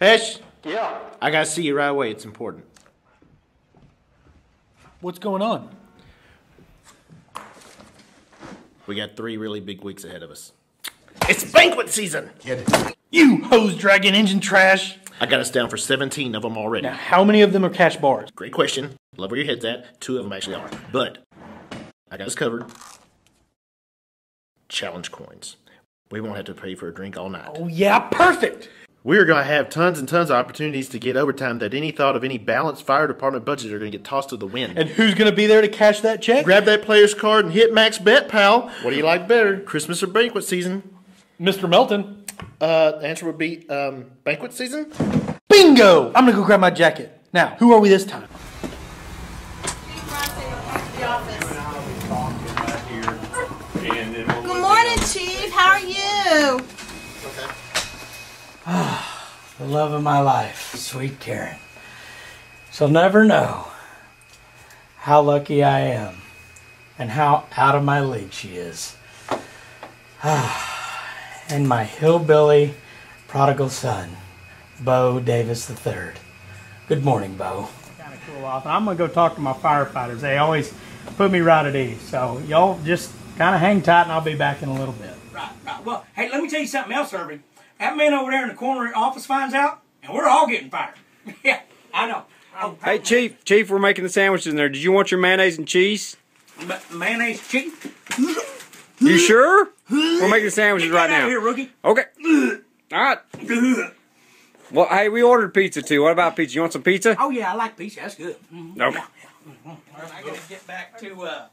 Hesh, Yeah. I gotta see you right away. It's important. What's going on? We got three really big weeks ahead of us. It's banquet season! You hose dragon engine trash! I got us down for 17 of them already. Now, how many of them are cash bars? Great question. Love where your head's at. Two of them actually are. But I got us covered. Challenge coins. We won't have to pay for a drink all night. Oh, yeah, perfect! We're going to have tons and tons of opportunities to get overtime that any thought of any balanced fire department budget are going to get tossed to the wind. And who's going to be there to cash that check? Grab that player's card and hit max bet, pal. What do you like better, Christmas or banquet season? Mr. Melton. Uh, the answer would be um, banquet season. Bingo! I'm going to go grab my jacket. Now, who are we this time? Good morning, Chief. How are you? The love of my life, sweet Karen. She'll never know how lucky I am and how out of my league she is. Ah, and my hillbilly prodigal son, Bo Davis III. Good morning, Bo. kind of cool off. And I'm gonna go talk to my firefighters. They always put me right at ease. So y'all just kind of hang tight, and I'll be back in a little bit. Right, right. Well, hey, let me tell you something else, Irving. That man over there in the corner of the office finds out, and we're all getting fired. yeah, I know. Oh, Hey, Chief, Chief, we're making the sandwiches in there. Did you want your mayonnaise and cheese? ma- mayonnaise cheese. You sure? We're making the sandwiches Get right that out now. of here, rookie. Okay. All right. Well, hey, we ordered pizza too. What about pizza? You want some pizza? Oh yeah, I like pizza. That's good. Mhm. Okay. I gotta get back to, uh,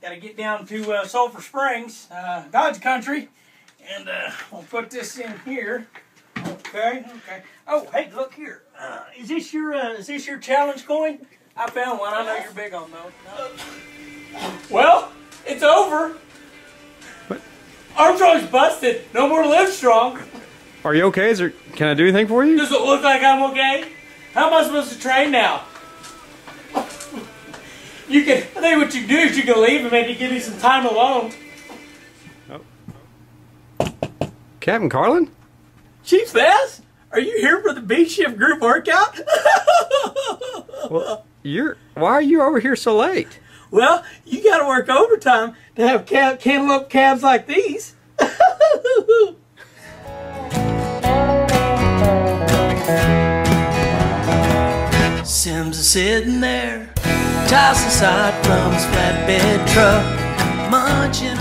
gotta get down to uh, Sulphur Springs, uh, God's country, and uh, we'll put this in here. Okay, okay. Oh, hey, look here. Uh, is this your uh, is this your challenge coin? I found one. I know you're big on those. No? Well, it's over. What? Armstrong's busted. No more live strong. Are you okay? Is there? Can I do anything for you? Does it look like I'm okay? How am I supposed to train now? You can. I think what you do is you can leave and maybe give me some time alone. Captain Carlin? Chief Bass, are you here for the B shift group workout? Well, you're. Why are you over here so late? well, you got to work overtime to have cab, cantaloupe calves like these. Sims is sitting there, tossing side from his flatbed truck, munching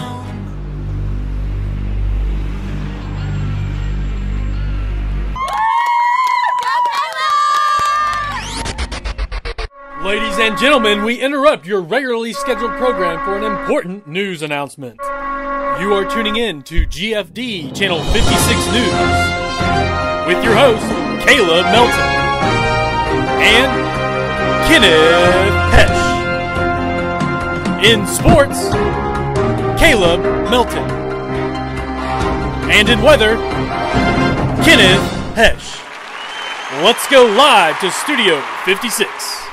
Ladies and gentlemen, we interrupt your regularly scheduled program for an important news announcement. You are tuning in to GFD Channel 56 News with your host, Caleb Melton and Kenneth Hesh. In sports, Caleb Melton. And in weather, Kenneth Hesh. Let's go live to Studio 56.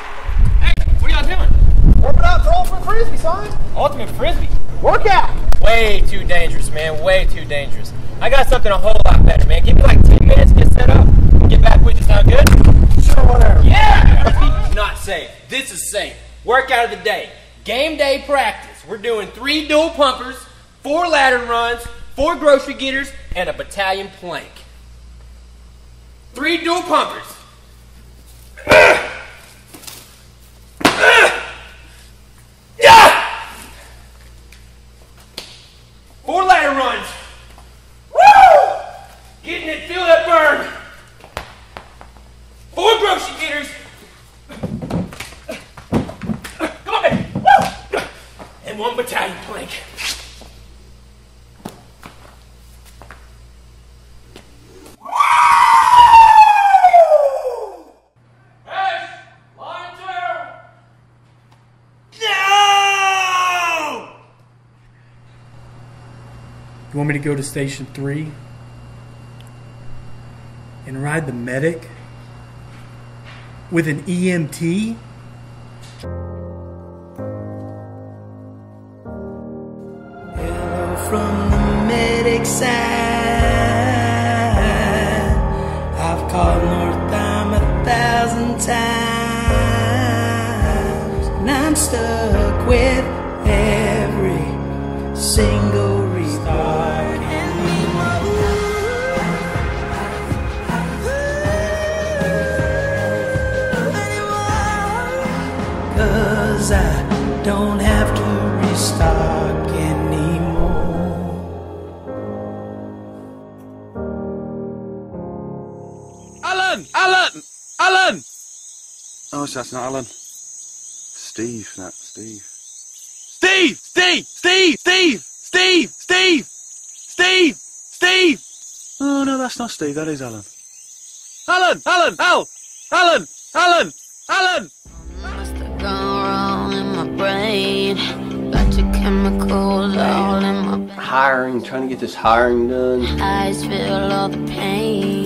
What are y'all doing? Warming up for Ultimate Frisbee, son. Ultimate frisbee. Workout. Way too dangerous, man. Way too dangerous. I got something a whole lot better, man. Give me like 10 minutes, get set up, get back with you. Sound good? Sure, whatever. Yeah! Not safe. This is safe. Workout of the day. Game day practice. We're doing three dual pumpers, four ladder runs, four grocery getters, and a battalion plank. Three dual pumpers. to go to station three and ride the medic with an EMT? Hello from the medic side. I've called North Dime a thousand times, and I'm stuck with every single Alan! Alan! Alan! Oh, so that's not Alan. Steve, not Steve. Steve! Steve! Steve! Steve! Steve! Steve! Steve! Steve! Oh, no, that's not Steve. That is Alan. Alan! Alan! Al! Alan! Alan! Alan! gone wrong in my brain. Bunch of chemicals all in my Hiring, trying to get this hiring done. eyes, feel all the pain.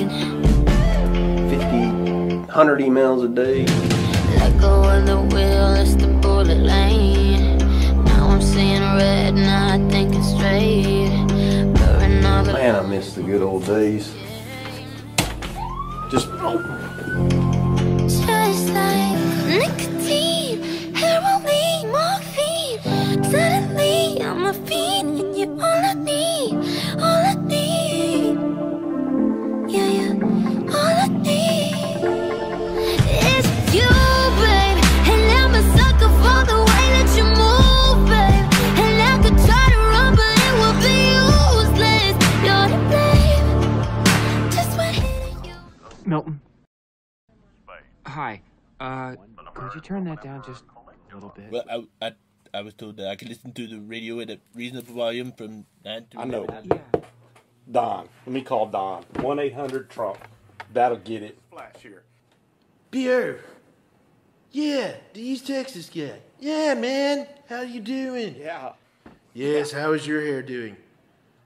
50, 100 emails a day. Let go of the wheel, it's the bullet lane. Now I'm seeing red, not thinking straight. Burning all the Man, I miss the good old days. Just oh. Just like you turn that down just a little bit? Well, I, I, I was told that I could listen to the radio at a reasonable volume from 9 to I know. 11. Don. Let me call Don. 1 800 Trump. That'll get it. Flash here. Pierre. Yeah, the East Texas guy. Yeah, man. How you doing? Yeah. Yes, how is your hair doing?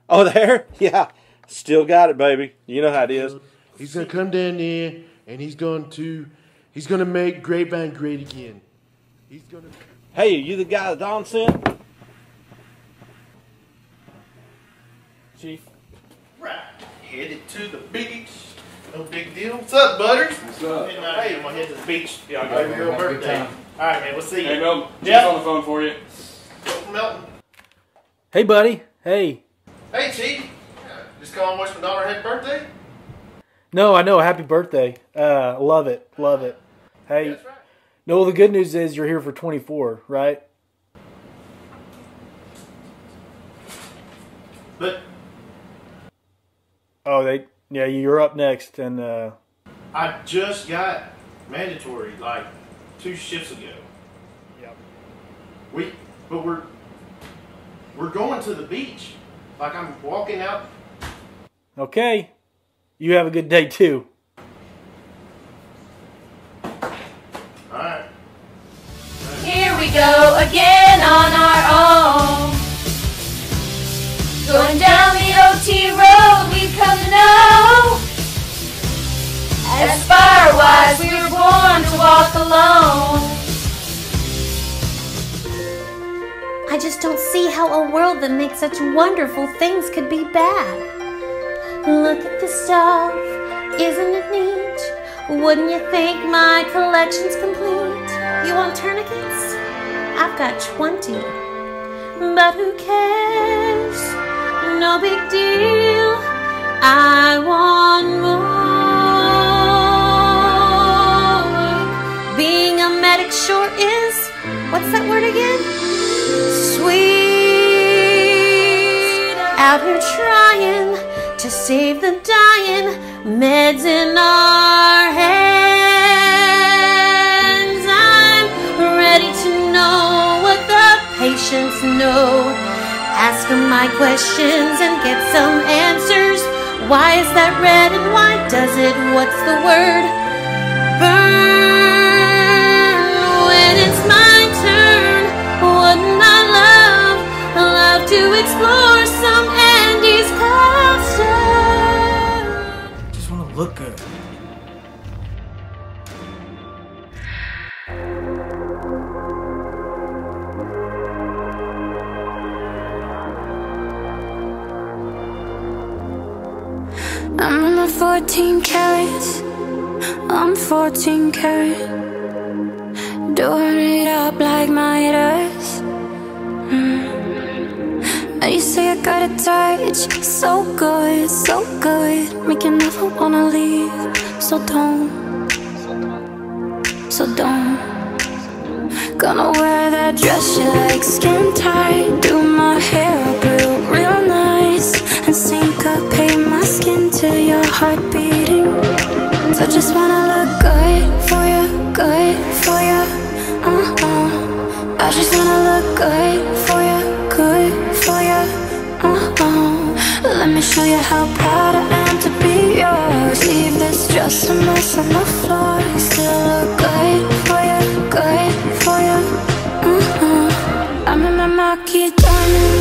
Oh, there? Yeah. Still got it, baby. You know how it is. He's gonna come down there and he's going to he's gonna make Grapevine great again. He's gonna Hey, are you the guy that Don sent? Chief. Right. Headed to the beach. No big deal. What's up, Butters? What's up? Hey, I'm gonna head to the beach. Yeah, I'll go. Over your Have a good birthday. All right, man. We'll see you. Hey, Milton. Chief's Yep. on the phone for you. Melton. Hey, buddy. Hey. Hey, Chief. Just calling wish my daughter had birthday. No, I know. Happy birthday. Uh, love it. Love it. Hey. No, well, the good news is you're here for 24, right? But Oh, they. Yeah, you're up next, and uh, I just got mandatory like two shifts ago. Yep. We, but we're we're going to the beach. Like I'm walking out. okay. You have a good day too. All right. Here we go again on our own. Going down the OT road we've come to know. As firewise, we were born to walk alone. I just don't see how a world that makes such wonderful things could be bad. Look at this stuff, isn't it neat? Wouldn't you think my collection's complete? You want tourniquets? I've got 20. But who cares? No big deal. I want more. Being a medic sure is, what's that word again? Sweet. Out here trying to save the dying, meds in our hands. I'm ready to know what the patients know. Ask them my questions and get some answers. Why is that red and why does it? What's the word? Burn when it's my turn. Wouldn't I love, love to explore some look good. I'm my 14 carats. I'm 14 carat. Doing it up like Midas. Mm. Now you say I got a touch. So good, so good. Make you never wanna leave. So don't. So don't. Gonna wear that dress you like, skin tight. Do my hair up real, nice. And syncopate my skin to your heart beating. I just wanna look good for you, good for you. Uh-uh. I just wanna look good for you oh. Let me show you how proud I am to be yours Leave this dress a mess on the floor You Still look good for you, good for you mm -hmm. I'm in my marquise diamond